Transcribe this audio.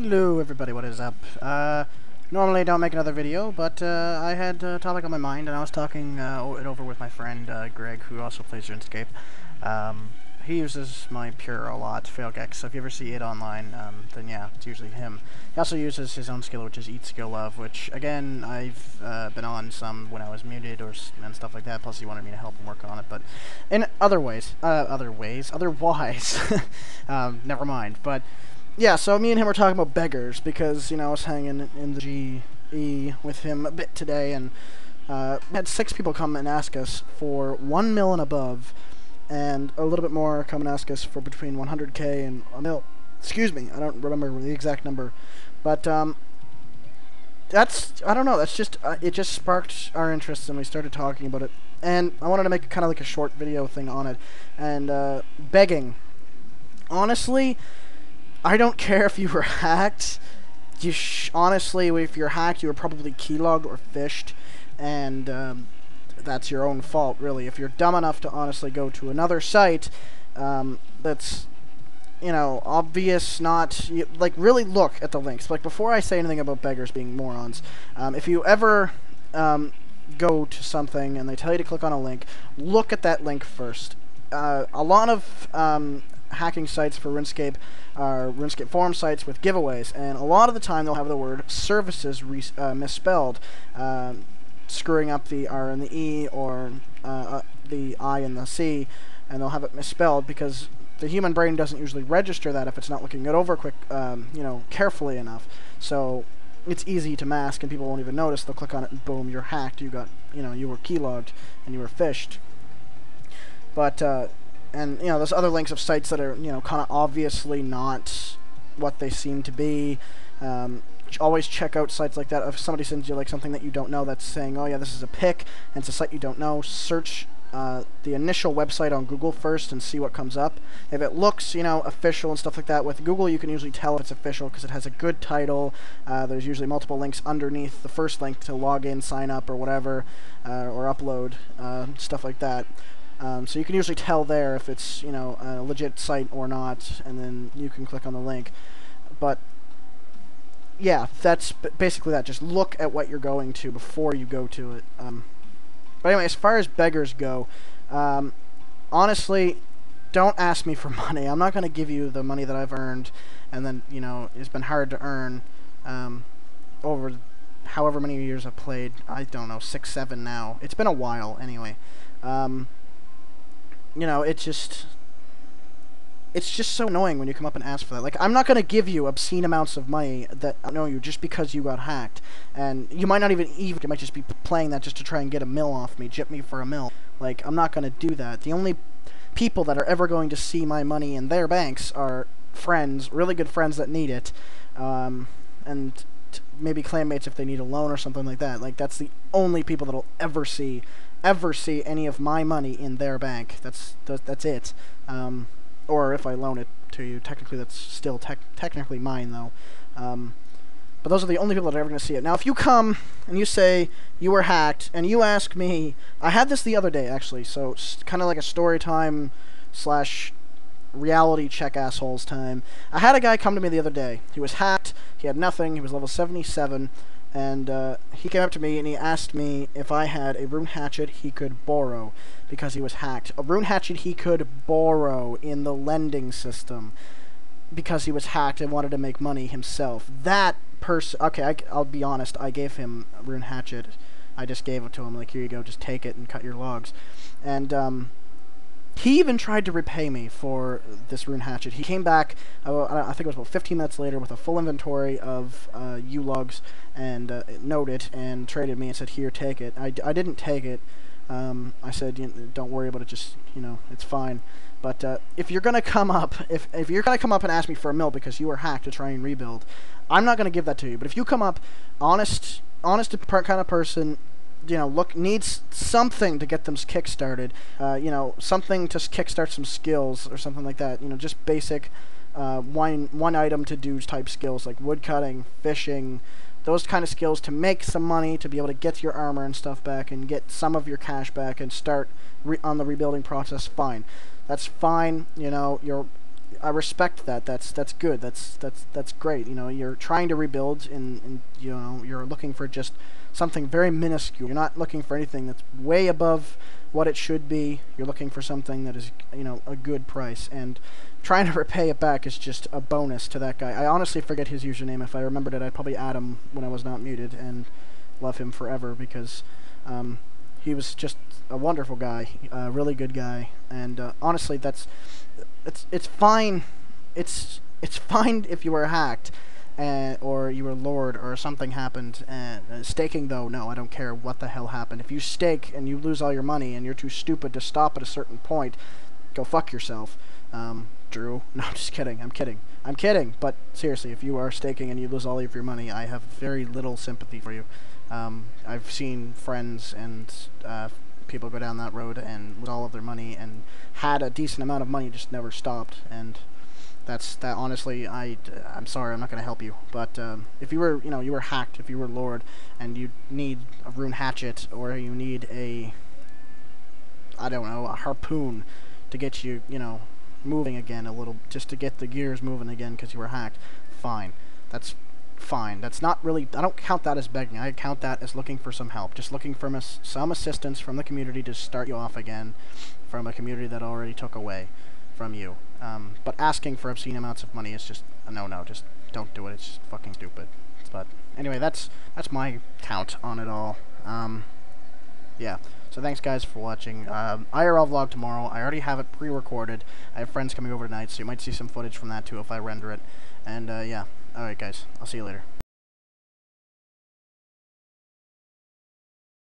Hello everybody, what is up? Uh, normally I don't make another video, but uh, I had a topic on my mind and I was talking uh, it over with my friend uh, Greg, who also plays RuneScape. Um, he uses my Pure a lot, Failgex, so if you ever see it online, um, then yeah, it's usually him. He also uses his own skill, which is Eat Skill Love, which, again, I've uh, been on some when I was muted or and stuff like that, plus he wanted me to help him work on it, but in other ways, uh, other ways, otherwise, um, never mind, but yeah, so me and him were talking about beggars because, you know, I was hanging in the GE with him a bit today and uh, had six people come and ask us for one mil and above and a little bit more come and ask us for between 100k and a mil. Excuse me, I don't remember the exact number. But, um, that's, I don't know, that's just, uh, it just sparked our interest and we started talking about it. And I wanted to make kind of like a short video thing on it. And, uh, begging. Honestly, I don't care if you were hacked. You honestly, if you're hacked, you were probably keylogged or phished, and um, that's your own fault, really. If you're dumb enough to honestly go to another site um, that's, you know, obvious, not you, like really look at the links. Like before I say anything about beggars being morons, um, if you ever um, go to something and they tell you to click on a link, look at that link first. Uh, a lot of um, hacking sites for RuneScape are RuneScape forum sites with giveaways, and a lot of the time they'll have the word services uh, misspelled, uh, screwing up the R and the E or uh, uh, the I and the C, and they'll have it misspelled because the human brain doesn't usually register that if it's not looking it over quick, um, you know, carefully enough. So it's easy to mask, and people won't even notice. They'll click on it, and boom, you're hacked. You got, you know, you were keylogged and you were phished. But uh, and you know there's other links of sites that are you know kind of obviously not what they seem to be. Um, always check out sites like that. If somebody sends you like something that you don't know that's saying, oh yeah, this is a pic, and it's a site you don't know, search uh, the initial website on Google first and see what comes up. If it looks, you know, official and stuff like that, with Google you can usually tell if it's official because it has a good title. Uh, there's usually multiple links underneath the first link to log in, sign up, or whatever, uh, or upload, uh, stuff like that. Um, so you can usually tell there if it's you know a legit site or not, and then you can click on the link. But yeah, that's basically that. Just look at what you're going to before you go to it. Um, but anyway, as far as beggars go, um, honestly, don't ask me for money. I'm not going to give you the money that I've earned, and then you know it's been hard to earn um, over however many years I've played. I don't know, six, seven now. It's been a while anyway. Um, you know, it's just it's just so annoying when you come up and ask for that. Like, I'm not going to give you obscene amounts of money that I know you just because you got hacked. And you might not even, even, you might just be playing that just to try and get a mill off me, jip me for a mill. Like, I'm not going to do that. The only people that are ever going to see my money in their banks are friends, really good friends that need it, um, and maybe clanmates if they need a loan or something like that. Like, that's the only people that'll ever see ever see any of my money in their bank. That's that's it. Um, or if I loan it to you, technically that's still te technically mine though. Um, but those are the only people that are ever going to see it. Now, if you come and you say you were hacked, and you ask me, I had this the other day actually, so kind of like a story time slash reality check assholes time. I had a guy come to me the other day. He was hacked. He had nothing. He was level 77 and uh, he came up to me and he asked me if I had a rune hatchet he could borrow because he was hacked. A rune hatchet he could borrow in the lending system because he was hacked and wanted to make money himself. That person, okay, I, will be honest, I gave him a rune hatchet. I just gave it to him, like, here you go, just take it and cut your logs. And, um, he even tried to repay me for this rune hatchet. He came back, uh, I think it was about 15 minutes later, with a full inventory of uh, yew logs and uh, noted and traded me and said, here, take it. I, I didn't take it. Um, I said, don't worry about it, just, you know, it's fine. But uh, if you're going to come up, if, if you're going to come up and ask me for a mill because you were hacked to try and rebuild, I'm not going to give that to you. But if you come up, honest, honest kind of person, you know, look needs something to get them kick-started. Uh, you know, something to kickstart some skills or something like that. You know, just basic uh, one one item to do type skills like woodcutting, fishing, those kind of skills to make some money to be able to get your armor and stuff back and get some of your cash back and start on the rebuilding process. Fine, that's fine. You know, you're I respect that. That's that's good. That's that's that's great. You know, you're trying to rebuild, and, and you know you're looking for just something very minuscule. You're not looking for anything that's way above what it should be. You're looking for something that is you know a good price, and trying to repay it back is just a bonus to that guy. I honestly forget his username. If I remembered it, I'd probably add him when I was not muted and love him forever because um, he was just a wonderful guy, a really good guy, and uh, honestly, that's it's it's fine. It's it's fine if you were hacked, uh, or you were lured, or something happened. And uh, staking, though, no, I don't care what the hell happened. If you stake and you lose all your money, and you're too stupid to stop at a certain point, go fuck yourself. Um, Drew. No, I'm just kidding. I'm kidding. I'm kidding. But seriously, if you are staking and you lose all of your money, I have very little sympathy for you. Um, I've seen friends and uh, people go down that road and lose all of their money and had a decent amount of money, just never stopped. And that's that. Honestly, I I'm sorry, I'm not going to help you. But um, if you were, you know, you were hacked, if you were lured, and you need a rune hatchet or you need a I don't know a harpoon to get you, you know, moving again a little, just to get the gears moving again because you were hacked. Fine, that's fine. That's not really, I don't count that as begging. I count that as looking for some help. Just looking for some assistance from the community to start you off again from a community that already took away from you. Um, but asking for obscene amounts of money is just a no-no. Just don't do it. It's just fucking stupid. But anyway, that's that's my count on it all. Um, yeah. So thanks guys for watching. Um, IRL vlog tomorrow. I already have it pre-recorded. I have friends coming over tonight, so you might see some footage from that too if I render it. And uh, yeah. Alright guys, I'll see you later.